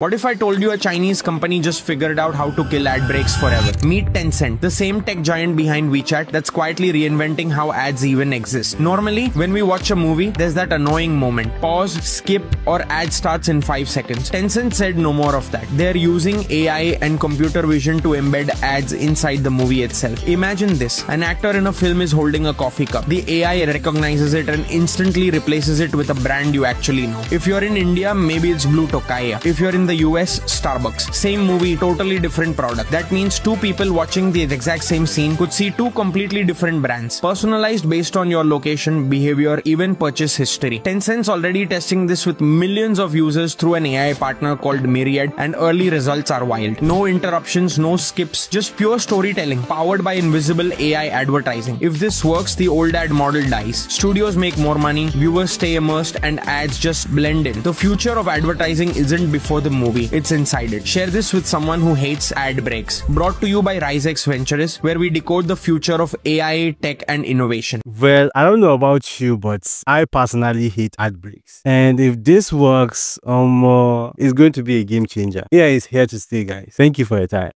What if I told you a Chinese company just figured out how to kill ad breaks forever? Meet Tencent, the same tech giant behind WeChat that's quietly reinventing how ads even exist. Normally, when we watch a movie, there's that annoying moment. Pause, skip, or ad starts in 5 seconds. Tencent said no more of that. They're using AI and computer vision to embed ads inside the movie itself. Imagine this. An actor in a film is holding a coffee cup. The AI recognizes it and instantly replaces it with a brand you actually know. If you're in India, maybe it's Blue Tokai. If you're in the US, Starbucks. Same movie, totally different product. That means two people watching the exact same scene could see two completely different brands. Personalized based on your location, behavior, even purchase history. Tencent's already testing this with millions of users through an AI partner called Mirriad and early results are wild. No interruptions, no skips, just pure storytelling powered by invisible AI advertising. If this works, the old ad model dies. Studios make more money, viewers stay immersed and ads just blend in. The future of advertising isn't before the movie, it's inside it. Share this with someone who hates ad breaks. Brought to you by RiseX Ventures, where we decode the future of AI, tech, and innovation. Well, I don't know about you, but I personally hate ad breaks. And if this works, um, uh, it's going to be a game changer. AI is here to stay, guys. Thank you for your time.